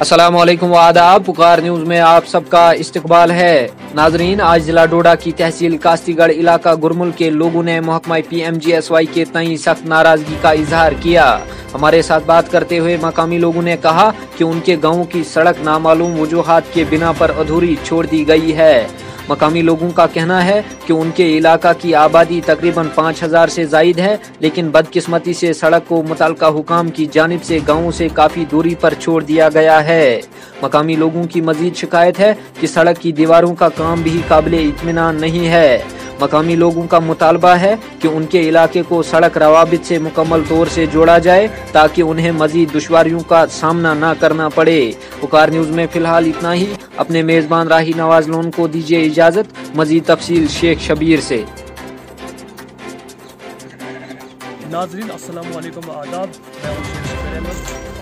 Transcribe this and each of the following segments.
असलम आदाब पुकार न्यूज़ में आप सबका इस्तकबाल है। नाजरीन, आज जिला डोडा की तहसील कास्तीगढ़ इलाका गुरमुल के लोगों ने महकमा P M G S Y के तई सख्त नाराज़गी का इजहार किया। हमारे साथ बात करते हुए मकामी लोगों ने कहा कि उनके गाँव की सड़क नामालूम वजूहत के बिना पर अधूरी छोड़ दी गई है। मकामी लोगों का कहना है कि उनके इलाका की आबादी तकरीबन पाँच हज़ार से जायद है, लेकिन बदकिस्मती से सड़क को मुतल हुकाम की जानब से गाँव से काफ़ी दूरी पर छोड़ दिया गया है। मकामी लोगों की मजीद शिकायत है कि सड़क की दीवारों का काम भी काबिल इतमान नहीं है। मकामी लोगों का मुतालबा है कि उनके इलाके को सड़क रवाबित से मुकम्मल तौर से जोड़ा जाए ताकि उन्हें मजीद दुश्वारियों का सामना न करना पड़े। पुकार न्यूज़ में फ़िलहाल इतना ही। अपने मेजबान राही नवाज़ लोन को दीजिए इजाज़त। मजीद तफसील शेख शबीर से। नाजरीन वालेकुम आदाब। मैं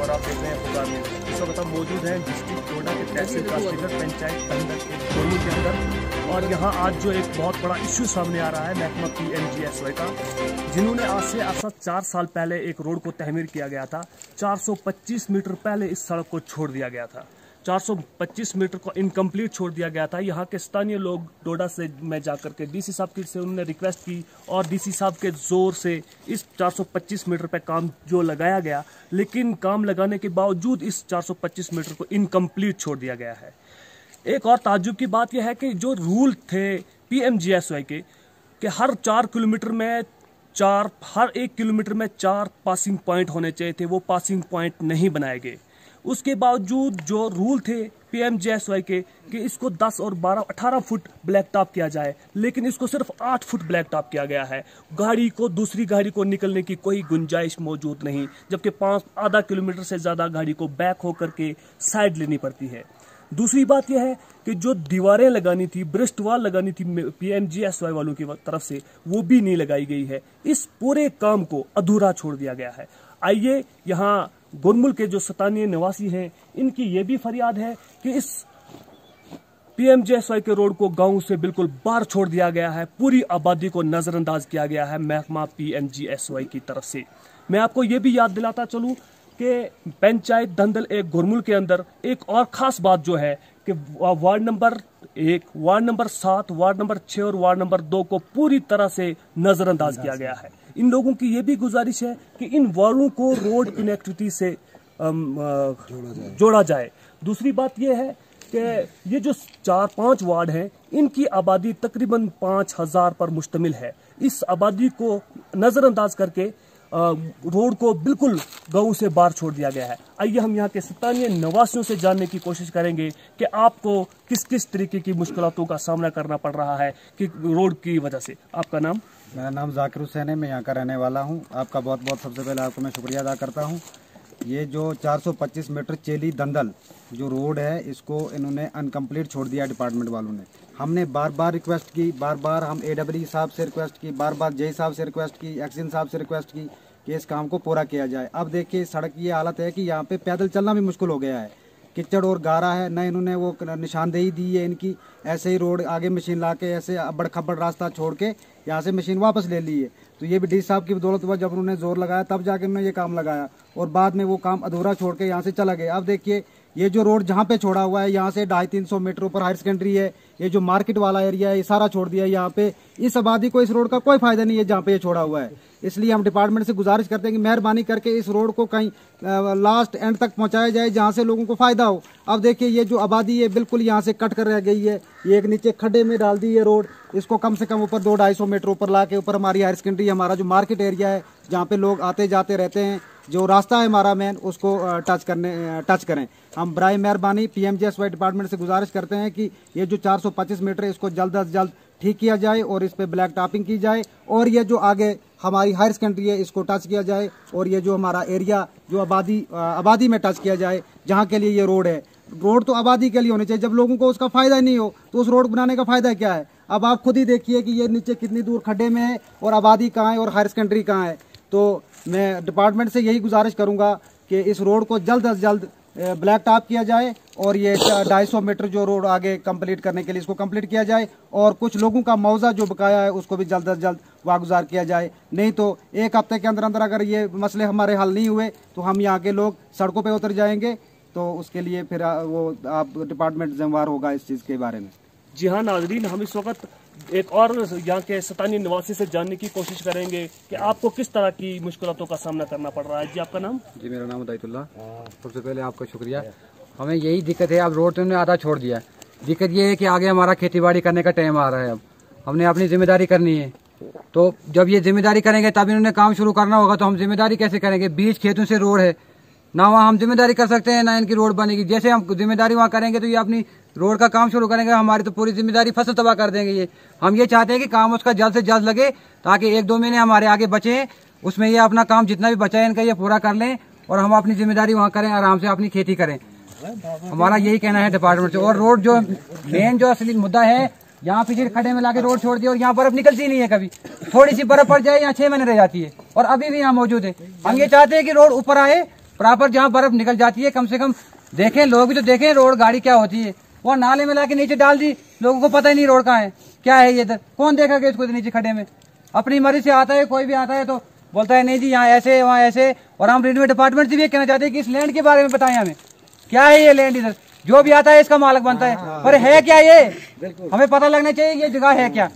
और आप देख रहे हैं पुकार न्यूज़। हम मौजूद हैं डिस्ट्रिक्ट डोडा के तहसील कास्तीगढ़ पंचायत अंदर दोनों के अंदर। और यहाँ आज जो एक बहुत बड़ा इश्यू सामने आ रहा है महकमा P M G S Y का, जिन्होंने आज से अरसा चार साल पहले एक रोड को तहमीर किया गया था। 425 मीटर पहले इस सड़क को छोड़ दिया गया था। 425 मीटर को इनकम्प्लीट छोड़ दिया गया था। यहाँ के स्थानीय लोग डोडा से मैं जाकर के डीसी साहब की से उन्होंने रिक्वेस्ट की और डीसी साहब के ज़ोर से इस 425 मीटर पे काम जो लगाया गया, लेकिन काम लगाने के बावजूद इस 425 मीटर को इनकम्प्लीट छोड़ दिया गया है। एक और ताजुब की बात यह है कि जो रूल थे P M G S Y के, कि हर चार किलोमीटर में चार, हर एक किलोमीटर में चार पासिंग पॉइंट होने चाहिए थे, वो पासिंग पॉइंट नहीं बनाए गए। उसके बावजूद जो रूल थे P M J S Y के, कि इसको 10 और 12 18 फुट ब्लैक टॉप किया जाए, लेकिन इसको सिर्फ़ 8 फुट ब्लैक टॉप किया गया है। गाड़ी को, दूसरी गाड़ी को निकलने की कोई गुंजाइश मौजूद नहीं, जबकि पाँच, आधा किलोमीटर से ज़्यादा गाड़ी को बैक होकर के साइड लेनी पड़ती है। दूसरी बात यह है कि जो दीवारें लगानी थी, ब्रेस्ट वाल लगानी थी P M G S Y वालों की तरफ़ से, वो भी नहीं लगाई गई है। इस पूरे काम को अधूरा छोड़ दिया गया है। आइए यहाँ गुरमुल के जो सतानीय निवासी हैं, इनकी ये भी फरियाद है कि इस पीएमजेएसवाई के रोड को गाँव से बिल्कुल बाहर छोड़ दिया गया है। पूरी आबादी को नजरअंदाज किया गया है महकमा पीएमजीएसवाई की तरफ़ से। मैं आपको ये भी याद दिलाता चलूँ कि पंचायत धंधल एक गुरमुल के अंदर एक और खास बात जो है कि वार्ड नंबर एक, वार्ड नंबर सात, वार्ड नंबर छह और वार्ड नंबर दो को पूरी तरह से नजरअंदाज किया गया है। इन लोगों की ये भी गुजारिश है कि इन वार्डों को रोड कनेक्टिविटी से जोड़ा जाए। दूसरी बात यह है कि ये जो चार पाँच वार्ड हैं इनकी आबादी तकरीबन पाँच हज़ार पर मुश्तमिल है। इस आबादी को नजरअंदाज करके रोड को बिल्कुल गाँव से बाहर छोड़ दिया गया है। आइए हम यहाँ के स्थानीय निवासियों से जानने की कोशिश करेंगे कि आपको किस किस तरीके की मुश्किलों का सामना करना पड़ रहा है कि रोड की वजह से। आपका नाम? मेरा नाम जाकिर हुसैन है, मैं यहाँ का रहने वाला हूँ। आपका बहुत बहुत सबसे पहले आपको मैं शुक्रिया अदा करता हूँ। ये जो 425 मीटर चेली दंदल जो रोड है, इसको इन्होंने अनकम्प्लीट छोड़ दिया डिपार्टमेंट वालों ने। हमने बार बार रिक्वेस्ट की बार बार हम ए डब्ल्यू साहब से रिक्वेस्ट की बार बार जय साहब से रिक्वेस्ट की एक्सिन साहब से रिक्वेस्ट की कि इस काम को पूरा किया जाए। अब देखिए, सड़क की हालत है कि यहाँ पे पैदल चलना भी मुश्किल हो गया है। किचड़ और गारा है, न इन्होंने वो निशानदेही दी है इनकी। ऐसे ही रोड आगे मशीन ला के ऐसे अबड़ खबड़ रास्ता छोड़ के यहाँ से मशीन वापस ले ली है। तो ये भी डी साहब की बदौलत हुआ, जब उन्होंने ज़ोर लगाया, तब जाके उन्होंने ये काम लगाया। और बाद में वो काम अधूरा छोड़ के यहाँ से चला गया। अब देखिए ये जो रोड जहाँ पे छोड़ा हुआ है, यहाँ से ढाई तीन सौ मीटर ऊपर हायर सेकेंडरी है, ये जो मार्केट वाला एरिया है, ये सारा छोड़ दिया है यहाँ पे। इस आबादी को, इस रोड का कोई फ़ायदा नहीं है जहाँ पे ये छोड़ा हुआ है। इसलिए हम डिपार्टमेंट से गुजारिश करते हैं कि मेहरबानी करके इस रोड को कहीं लास्ट एंड तक पहुँचाया जाए, जहाँ से लोगों को फ़ायदा हो। अब देखिए, ये जो आबादी है, बिल्कुल यहाँ से कट कर रह गई है। ये एक नीचे खड्डे में डाल दी है रोड। इसको कम से कम ऊपर दो ढाई सौ मीटर ऊपर ला के ऊपर हमारी हायर सेकेंडरी, हमारा जो मार्केट एरिया है, जहाँ पे लोग आते जाते रहते हैं जो रास्ता है हमारा मेन उसको टच करने टच करें। हम बर मेहरबानी पी एम डिपार्टमेंट से गुजारिश करते हैं कि ये जो 425 मीटर है, इसको जल्द अज जल्द ठीक किया जाए और इस पर ब्लैक टॉपिंग की जाए और ये जो आगे हमारी हायर सेकेंडरी है, इसको टच किया जाए और ये जो हमारा एरिया जो आबादी आबादी में टच किया जाए, जहाँ के लिए ये रोड है। रोड तो आबादी के लिए होनी चाहिए। जब लोगों को उसका फ़ायदा नहीं हो तो उस रोड बनाने का फ़ायदा क्या है? अब आप खुद ही देखिए कि ये नीचे कितनी दूर खड्डे में है और आबादी कहाँ है और हायर सेकेंडरी कहाँ है। तो मैं डिपार्टमेंट से यही गुजारिश करूँगा कि इस रोड को जल्द अज जल्द ब्लैक टॉप किया जाए और ये ढाई सौ मीटर जो रोड आगे कंप्लीट करने के लिए इसको कंप्लीट किया जाए और कुछ लोगों का मुआवजा जो बकाया है उसको भी जल्द अज जल्द वागुजार किया जाए। नहीं तो एक हफ़्ते के अंदर अंदर अगर ये मसले हमारे हल नहीं हुए तो हम यहाँ के लोग सड़कों पर उतर जाएँगे। तो उसके लिए फिर वो आप डिपार्टमेंट जिम्मेवार होगा इस चीज़ के बारे में। जी हाँ नाजरीन, हम इस वक्त एक और यहाँ के सतानी निवासी से जानने की कोशिश करेंगे कि आपको किस तरह की मुश्किलों का सामना करना पड़ रहा है। जी, आपका नाम? जी, मेरा नाम उदयतुल्ला सबसे पहले आपका शुक्रिया। हमें यही दिक्कत है अब रोड ने आधा छोड़ दिया। दिक्कत ये है कि आगे हमारा खेती करने का टाइम आ रहा है अब। हमने अपनी ज़िम्मेदारी करनी है। तो जब ये ज़िम्मेदारी करेंगे, तब इन्होंने काम शुरू करना होगा तो हम ज़िम्मेदारी कैसे करेंगे? बीच खेतों से रोड है। ना वहाँ हम ज़िम्मेदारी कर सकते हैं, ना इनकी रोड बनेगी। जैसे हम ज़िम्मेदारी वहाँ करेंगे तो ये अपनी रोड का काम शुरू करेंगे, हमारी तो पूरी ज़िम्मेदारी फ़सल तबाह कर देंगे ये। हम ये चाहते हैं कि काम उसका जल्द से जल्द लगे, ताकि एक दो महीने हमारे आगे बचे, उसमें ये अपना काम जितना भी बचा है इनका ये पूरा कर लें, और हम अपनी ज़िम्मेदारी वहाँ करें, आराम से अपनी खेती करें। हमारा यही कहना है डिपार्टमेंट से। और रोड जो मेन जो असली मुद्दा है, यहाँ पीछे खड़े में लाके रोड छोड़ दिया, और यहाँ बर्फ़ निकलती नहीं है कभी। थोड़ी सी बर्फ़ पड़ जाए, यहाँ छह महीने रह जाती है। और अभी भी यहाँ मौजूद है। हम ये चाहते हैं कि रोड ऊपर आए प्रॉपर जहाँ बर्फ़ निकल जाती है, कम से कम देखें, लोग भी तो देखें रोड गाड़ी क्या होती है। वो नाले में ला के नीचे डाल दी, लोगों को पता ही नहीं रोड कहाँ है, क्या है ये इधर। कौन देखा गया इसको नीचे खड़े में? अपनी मर्ज़ी से आता है, कोई भी आता है तो बोलता है, नहीं जी, यहाँ ऐसे, वहाँ ऐसे। और हम रेलवे डिपार्टमेंट से भी कहना चाहते हैं कि इस लैंड के बारे में बताएँ हमें। क्या है ये लैंड इधर? जो भी आता है इसका मालक बनता है। पर है क्या ये? हमें पता लगना चाहिए ये जगह है क्या।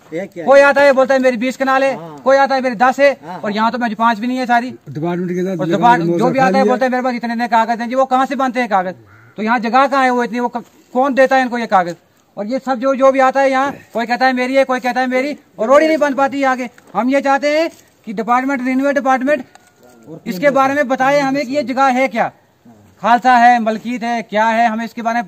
कोई आता है बोलता है मेरी बीस कनाल है। कोई आता है मेरी दस है। और यहाँ तो मुझे पाँच भी नहीं है सारी। डिपार्टमेंट के जो भी आता है बोलता है मेरे पास इतने इतने कागज़ हैं जी वो कहाँ से बनते हैं कागज़? तो यहाँ जगह कहाँ है वो इतनी? वो कौन देता है इनको ये कागज़? और ये सब जो जो भी आता है यहाँ कोई कहता है मेरी है कोई कहता है मेरी और रोड ही नहीं बन पाती है आगे हम ये चाहते हैं कि डिपार्टमेंट रेलवे डिपार्टमेंट इसके बारे में बताए हमें कि ये जगह है क्या। खालसा है मलकीत है क्या है हमें इसके बारे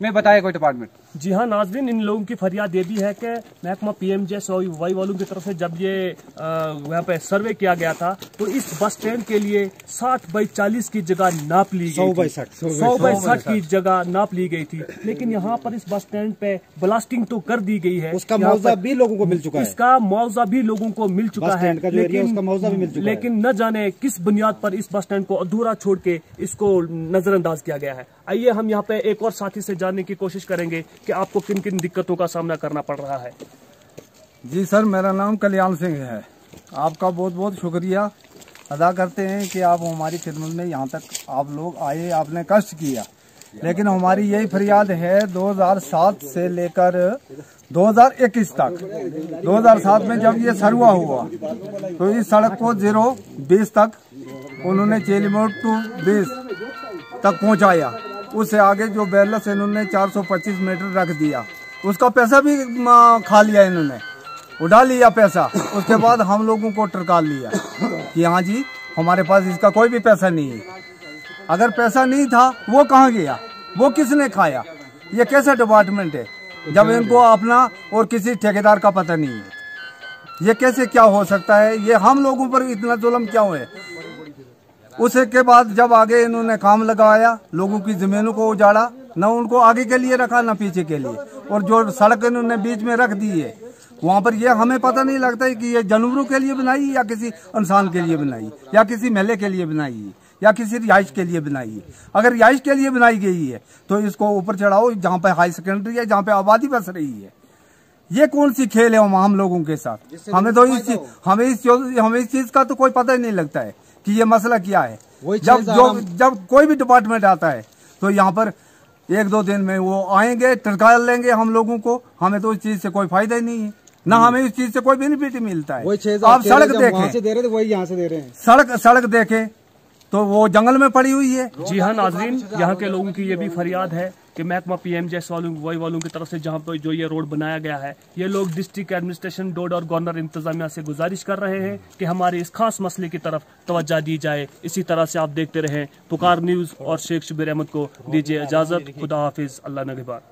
में बताया कोई डिपार्टमेंट जी हाँ नाजरीन इन लोगों की फरियाद ये भी है कि महकमा पीएमजे वाई वालों की तरफ़ से जब ये वहाँ पे सर्वे किया गया था तो इस बस स्टैंड के लिए 60 बाई 40 की जगह नाप ली गई सौ बाई साठ सौ बाई साठ। की जगह नाप ली गई थी। लेकिन यहाँ पर इस बस स्टैंड पे ब्लास्टिंग तो कर दी गई है। उसका मुआवजा भी लोगों को मिल चुका है। इसका मुआवजा भी लोगों को मिल चुका है। जो है। लेकिन न जाने किस बुनियाद पर इस बस स्टैंड को अधूरा छोड़ के इसको नजरअंदाज किया गया है। आइए हम यहाँ पे एक और साथी से जानने की कोशिश करेंगे। कि आपको किन किन दिक्कतों का सामना करना पड़ रहा है? जी सर, मेरा नाम कल्याण सिंह है। आपका बहुत बहुत शुक्रिया अदा करते हैं कि आप हमारी खिदमत में यहाँ तक आप लोग आए, आपने कष्ट किया। लेकिन हमारी यही फरियाद है 2007 से लेकर 2021 तक। 2007 में जब ये सरवा हुआ तो इस सड़क को ज़ीरो बीस तक उन्होंने चेलीमोड टू बीस तक पहुँचाया। उससे आगे जो बैलेंस इन्होंने 425 मीटर रख दिया, उसका पैसा भी खा लिया इन्होंने। उड़ा लिया पैसा, उसके बाद हम लोगों को टरकाल लिया कि हाँ जी, हमारे पास इसका कोई भी पैसा नहीं है। अगर पैसा नहीं था, वो कहाँ गया? वो किसने खाया? ये कैसा डिपार्टमेंट है? जब इनको अपना और किसी ठेकेदार का पता नहीं है। ये कैसे क्या हो सकता है? ये हम लोगों पर इतना जुल्म क्यों है? उसके बाद जब आगे इन्होंने काम लगाया लोगों की जमीनों को उजाड़ा न उनको आगे के लिए रखा न पीछे के लिए। और जो सड़क इन्होंने बीच में रख दी है वहाँ पर ये हमें पता नहीं लगता है कि ये जानवरों के लिए बनाई या किसी इंसान के लिए बनाई या किसी मेले के लिए बनाई है या किसी रिहाइश के लिए बनाई। है अगर रिहाइश के लिए बनाई गई है तो इसको ऊपर चढ़ाओ जहाँ पे हाई सेकेंडरी है जहाँ पे आबादी बस रही है। ये कौन सी खेल है हम लोगों के साथ? हमें तो इस हमें इस हमें इस चीज़ का तो कोई पता ही नहीं लगता है। कि ये मसला क्या है? जब जो जब कोई भी डिपार्टमेंट आता है तो यहाँ पर एक दो दिन में वो आएँगे टरकाल लेंगे हम लोगों को। हमें तो इस चीज़ से कोई फ़ायदा ही नहीं है। ना हमें इस चीज़ से कोई बेनिफिट मिलता है। आप सड़क देखें। दे रहे थे वही यहाँ से दे रहे हैं। सड़क सड़क देखें। तो वो जंगल में पड़ी हुई है। जी हाँ नाजरीन, यहाँ के लोगों की ये भी फरियाद है कि महकमा पीएमजे वालों वाई वालों की तरफ़ से जहाँ पर जो ये रोड बनाया गया है, ये लोग डिस्ट्रिक्ट एडमिनिस्ट्रेशन डोड और गवर्नर इंतजामिया से गुजारिश कर रहे हैं कि हमारे इस खास मसले की तरफ़ तवज्जो दी जाए। इसी तरह से आप देखते रहें पुकार न्यूज़ और शेख शबीर अहमद को दीजिए इजाज़त। खुदा हाफिज। अल्लाह नगबार